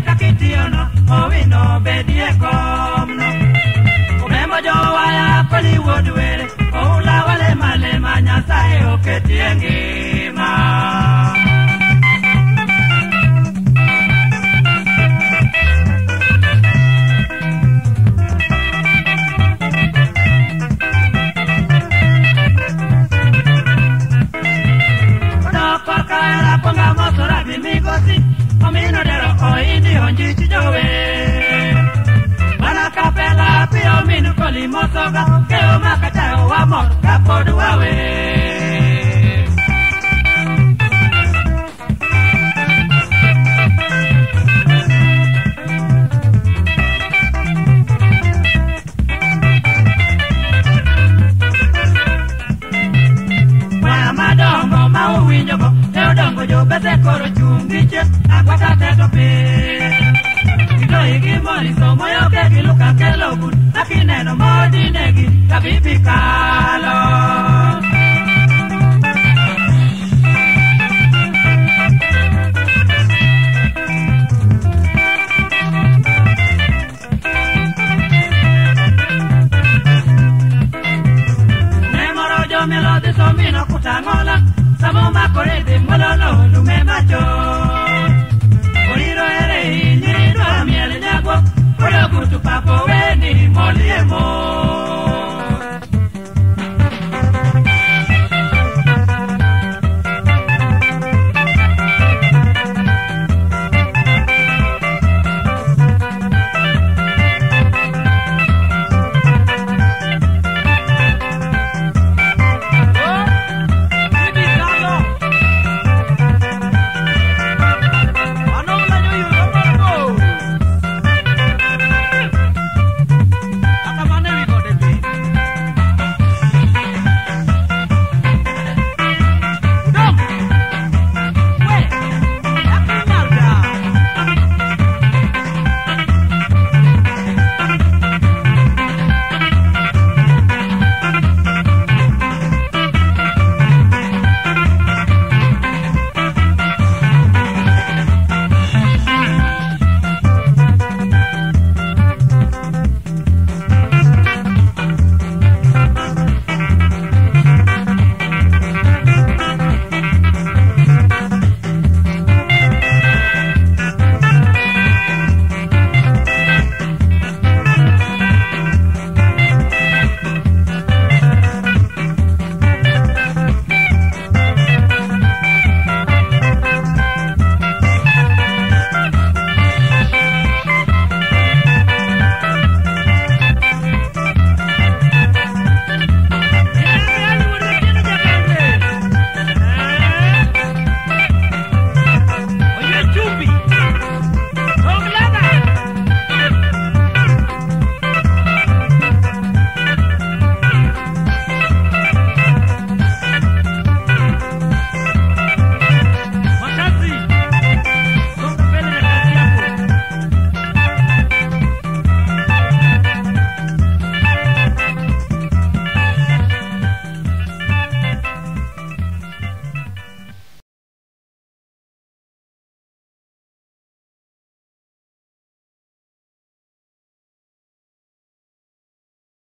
wayie gi kakitiyono owino bedie komno. Umemo jowaya koni wuod were oula wale malema nyasaye oketie ngima. Ponga mosora bi migosi omino 一女好你的指甲 koro chungi che agwata teto piny Kitoi gi moriso moyoke gi luka kelo bun Akineno modinegi kabibi ka minokutangola samo makorede mololo lume macho oliro ere nyirindo miel nyagwo ologu